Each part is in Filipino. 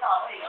Ko niya.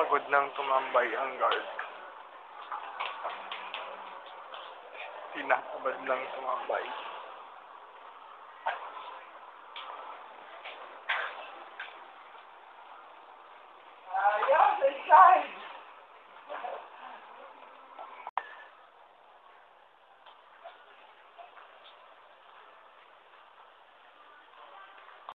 Pagod nang tumambay ang guard. Tinatabad lang tumambay. Uh, yeah, this time.